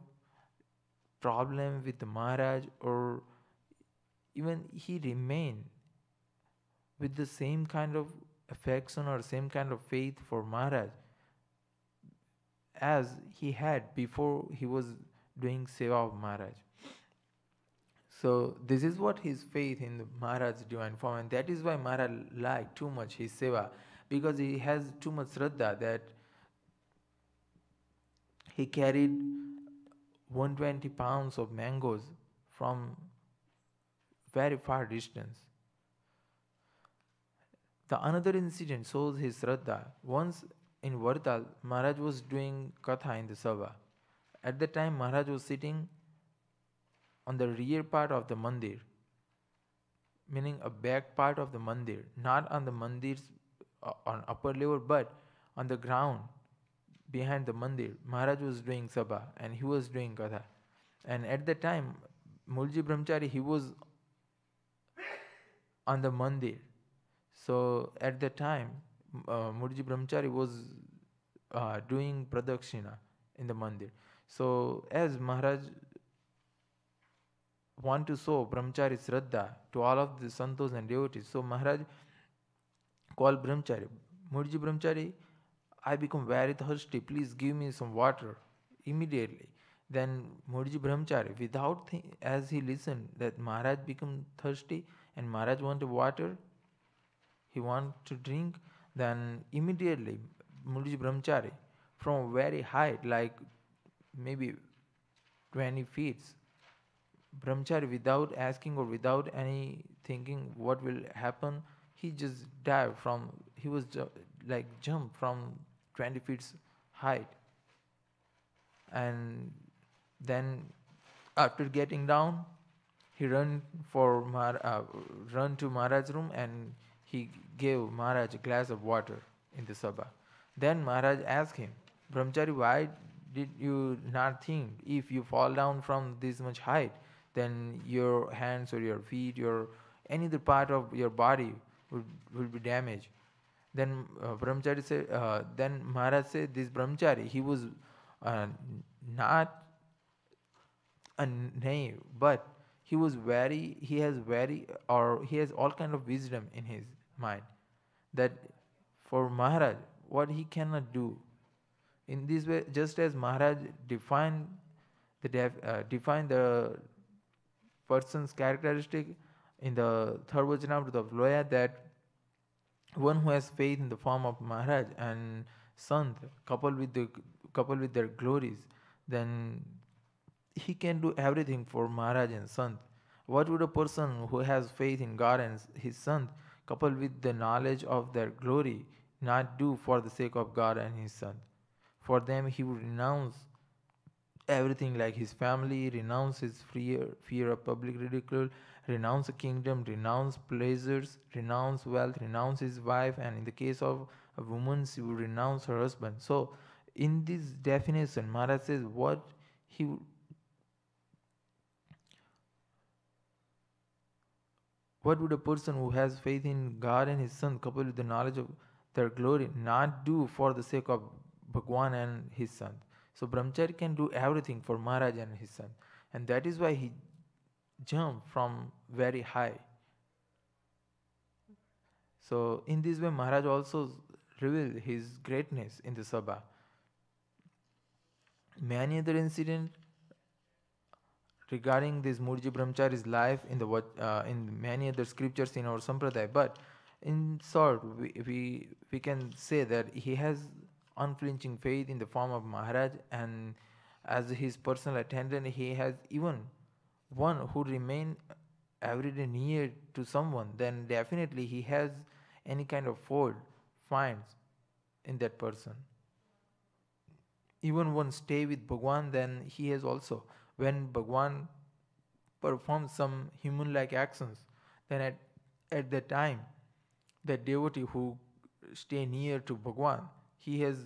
problem with Maharaj or even he remain with the same kind of affection or same kind of faith for Maharaj as he had before he was doing seva of Maharaj. So this is what his faith in the Maharaj's divine form, and that is why Maharaj liked too much his seva, because he has too much shraddha that he carried 120 pounds of mangoes from very far distance. The another incident shows his shraddha. Once in Vadtal, Maharaj was doing katha in the sabha. At the time, Maharaj was sitting on the rear part of the mandir, meaning a back part of the mandir, not on the mandir's uh, on upper level, but on the ground behind the mandir. Maharaj was doing sabha and he was doing katha. And at the time, Mulji Brahmachari, he was on the mandir. So at the time, uh, Mulji Brahmachari was uh, doing pradakshina in the mandir. So as Maharaj want to show Brahmachari Shraddha to all of the santos and devotees, so Maharaj called Brahmachari, Mulji Brahmachari, I become very thirsty, please give me some water immediately. Then Mulji Brahmachari, without th- as he listened that Maharaj become thirsty and Maharaj wanted water, he want to drink, then immediately Mulji Brahmachari from very height, like maybe 20 feet, Brahmachari without asking or without any thinking what will happen, he just dive from, he was ju- like jump from 20 feet height. And then after getting down, he run for Mar- uh, run to Maharaj's room and he gave Maharaj a glass of water in the sabha. Then Maharaj asked him, Brahmachari, why did you not think if you fall down from this much height, then your hands or your feet, your any other part of your body would, will be damaged? Then uh, Brahmachari said, uh, then Maharaj said, this Brahmachari, he was uh, not a knave, but he was very, he has very, or he has all kind of wisdom in his mind. That for Maharaj, what he cannot do. In this way, just as Maharaj defined the def, uh, defined the person's characteristic in the third Vachanamrita of the Loya that one who has faith in the form of Maharaj and Sant coupled with the coupled with their glories, then he can do everything for Maharaj and Sant. What would a person who has faith in God and his Sant, coupled with the knowledge of their glory, not do for the sake of God and his Son. For them, he would renounce everything like his family, renounce his fear, fear of public ridicule, renounce a kingdom, renounce pleasures, renounce wealth, renounce his wife, and in the case of a woman, she would renounce her husband. So, in this definition, Maharaj says what he What would a person who has faith in God and His Son, coupled with the knowledge of their glory, not do for the sake of Bhagwan and His Son? So Brahmachari can do everything for Maharaj and His Son, And that is why he jump from very high. So, in this way, Maharaj also revealed his greatness in the Sabha. Many other incidents regarding this Mulji Brahmachari's life in the uh, in many other scriptures in our sampradaya, but in short, we, we we can say that he has unflinching faith in the form of Maharaj, and as his personal attendant, he has even one who remain every day near to someone. Then definitely he has any kind of fault finds in that person. Even one stay with Bhagwan, then he has also when Bhagwan performs some human-like actions, then at at that time, the devotee who stay near to Bhagwan, he has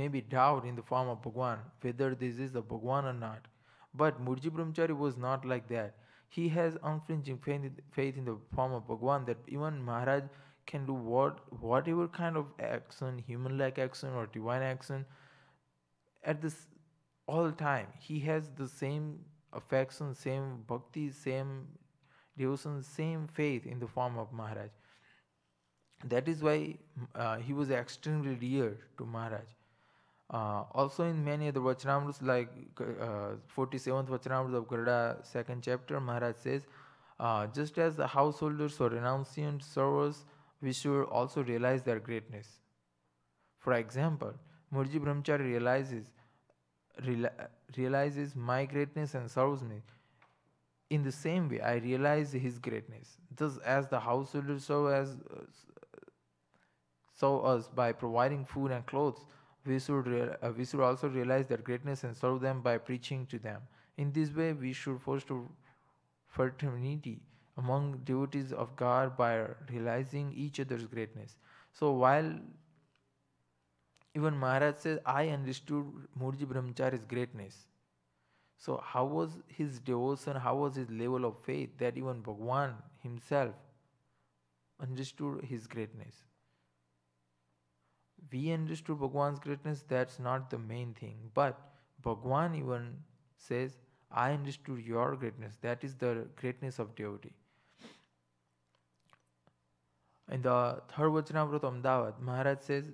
maybe doubt in the form of Bhagwan whether this is the Bhagwan or not. But Mulji Brahmachari was not like that. He has unflinching faith in the form of Bhagwan that even Maharaj can do what whatever kind of action, human-like action or divine action, at this all the time he has the same affection, same bhakti, same devotion, same faith in the form of Maharaj. That is why uh, he was extremely dear to Maharaj. Uh, also in many other Vachanamrutas like uh, 47th Vachanamrut of Gadhada, second chapter, Maharaj says, uh, just as the householders or renunciant servers, we should also realize their greatness. For example, Mulji Brahmachari realizes realizes my greatness and serves me. In the same way, I realize his greatness. Thus, as the householder serve as uh, us by providing food and clothes, we should, rea- uh, we should also realize their greatness and serve them by preaching to them. In this way, we should foster fraternity among devotees of God by realizing each other's greatness. So, while even Maharaj says, I understood Mulji Brahmachari's greatness. So, how was his devotion, how was his level of faith that even Bhagwan himself understood his greatness? We understood Bhagwan's greatness, that's not the main thing. But Bhagwan even says, I understood your greatness. That is the greatness of devotee. In the third Vachanamrut Ahmedabad, Maharaj says,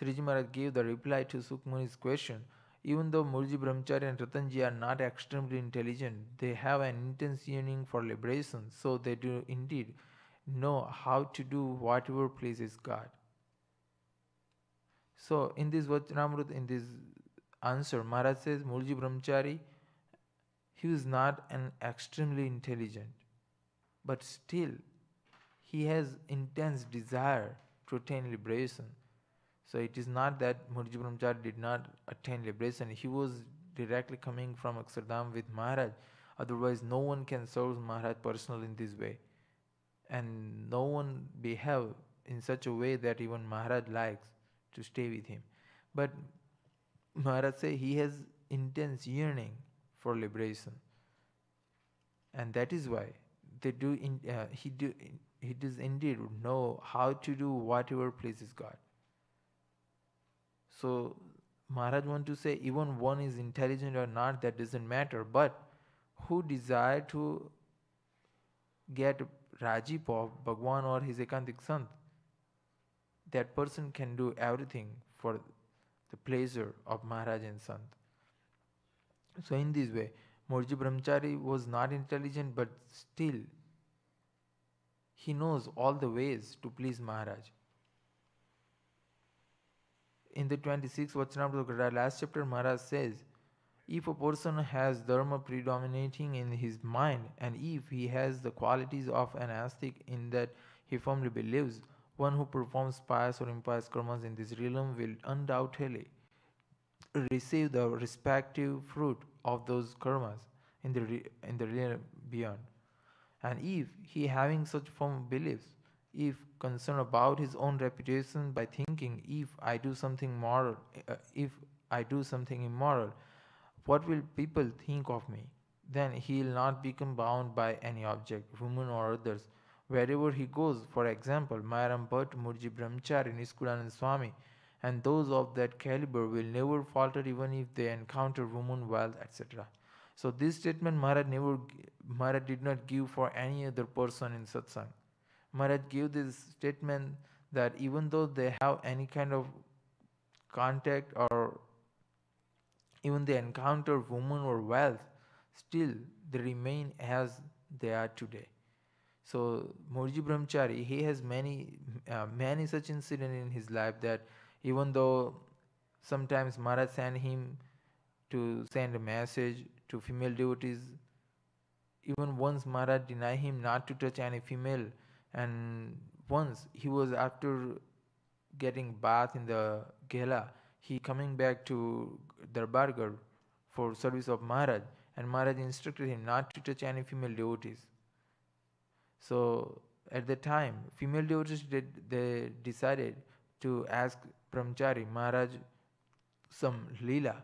Sriji Maharaj gave the reply to Shukmuni's question. Even though Mulji Brahmachari and Ratanji are not extremely intelligent, they have an intense yearning for liberation, so they do indeed know how to do whatever pleases God. So, in this Vachanamrut, in this answer, Maharaj says Mulji Brahmachari, he was not an extremely intelligent, but still he has intense desire to attain liberation. So it is not that Mulji Brahmachari did not attain liberation. He was directly coming from Akshardham with Maharaj. Otherwise, no one can serve Maharaj personally in this way. And no one behave in such a way that even Maharaj likes to stay with him. But Maharaj say he has intense yearning for liberation. And that is why they do in, uh, he do he does indeed know how to do whatever pleases God. So Maharaj want to say even one is intelligent or not, that doesn't matter. But who desire to get Rajip of Bhagwan or his Ekantik Sant, that person can do everything for the pleasure of Maharaj and Sant. So in this way, Mulji Brahmachari was not intelligent but still he knows all the ways to please Maharaj in the 26th Vachanamrita, last chapter, Maharaj says, if a person has dharma predominating in his mind, and if he has the qualities of an ascetic in that he firmly believes, one who performs pious or impious karmas in this realm will undoubtedly receive the respective fruit of those karmas in the, re- in the realm beyond. And if he having such firm beliefs, if concerned about his own reputation by thinking if I do something moral, uh, if I do something immoral, what will people think of me? Then he will not become bound by any object, woman or others. Wherever he goes, for example, Mayaram Bhatt, Mulji Brahmachari, Nishkulanand Swami, and those of that caliber will never falter even if they encounter woman, wealth, etc. So this statement Maharaj never, Maharaj did not give for any other person in satsang. Maharaj gave this statement that even though they have any kind of contact or even they encounter woman or wealth, still they remain as they are today. So Mulji Brahmachari, he has many uh, many such incidents in his life that even though sometimes Maharaj sent him to send a message to female devotees, even once Maharaj denied him not to touch any female, and once he was after getting bath in the Ghela, he coming back to Darbargarh for service of Maharaj, and Maharaj instructed him not to touch any female devotees. So at the time, female devotees did, they decided to ask Brahmachari Maharaj some lila,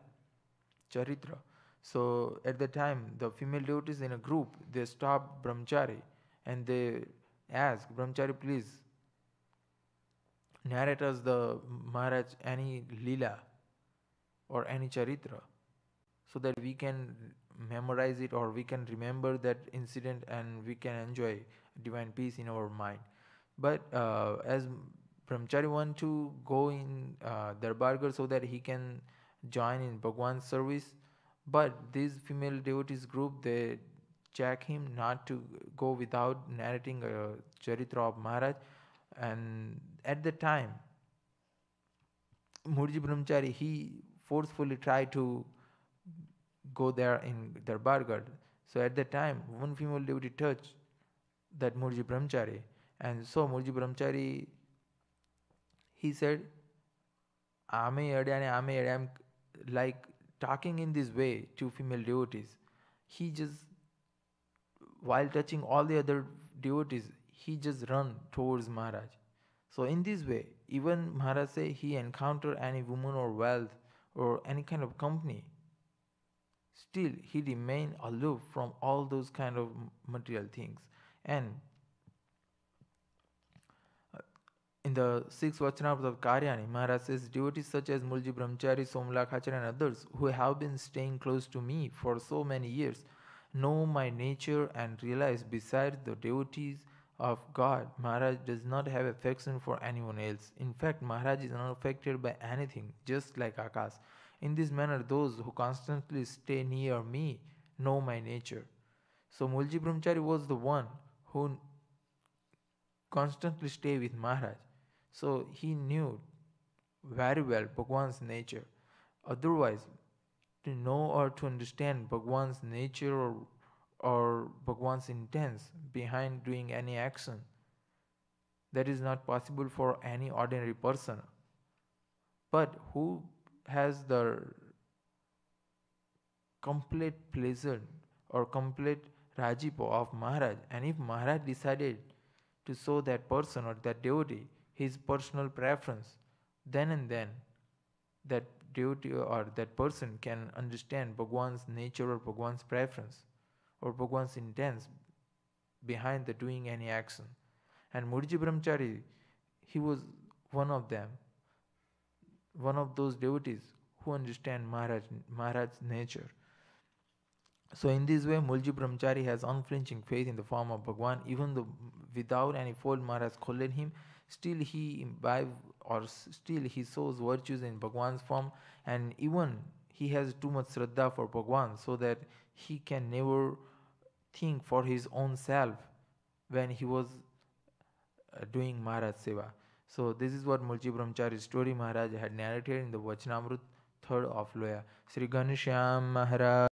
charitra. So at the time, the female devotees in a group they stopped Brahmachari and they asked Brahmachari, please narrate us the Maharaj any lila or any charitra so that we can memorize it or we can remember that incident and we can enjoy divine peace in our mind. But uh, as Brahmachari want to go in uh, Darbargarh so that he can join in Bhagwan's service, but this female devotees group they check him not to go without narrating a charitra of Maharaj, and at the time, Mulji Brahmachari he forcefully tried to go there in Darbargarh. So at that time, one female devotee touched that Mulji Brahmachari, and so Mulji Brahmachari he said, Ame I'm like talking in this way to female devotees. He just, while touching all the other devotees, he just run towards Maharaj. So in this way, even Maharaj say he encounter any woman or wealth or any kind of company, still he remain aloof from all those kind of material things. And uh, in the six Vachanamrita of Karyani, Maharaj says devotees such as Mulji Brahmachari, Somlakhacharya and others who have been staying close to me for so many years know my nature and realize besides the devotees of God, Maharaj does not have affection for anyone else. In fact, Maharaj is not affected by anything, just like Akash. In this manner, those who constantly stay near me know my nature. So Mulji Brahmachari was the one who constantly stay with Maharaj. So he knew very well Bhagwan's nature. Otherwise, to know or to understand Bhagwan's nature or, or Bhagwan's intents behind doing any action, that is not possible for any ordinary person. But who has the complete pleasure or complete rajipo of Maharaj, and if Maharaj decided to show that person or that devotee his personal preference, then and then that devotee or that person can understand Bhagwan's nature or Bhagwan's preference or Bhagwan's intent behind the doing any action. And Mulji Brahmachari, he was one of them, one of those devotees who understand Maharaj, Maharaj's nature. So in this way, Mulji Brahmachari has unflinching faith in the form of Bhagwan, even though without any fault Maharaj scolded him, still he imbibe or still he shows virtues in Bhagwan's form, and even he has too much Shraddha for Bhagwan, so that he can never think for his own self when he was uh, doing Maharaj Seva. So this is what Mulji Brahmachari's story Maharaj had narrated in the Vachanamrut third of Loya. Sri Ghanshyam Maharaj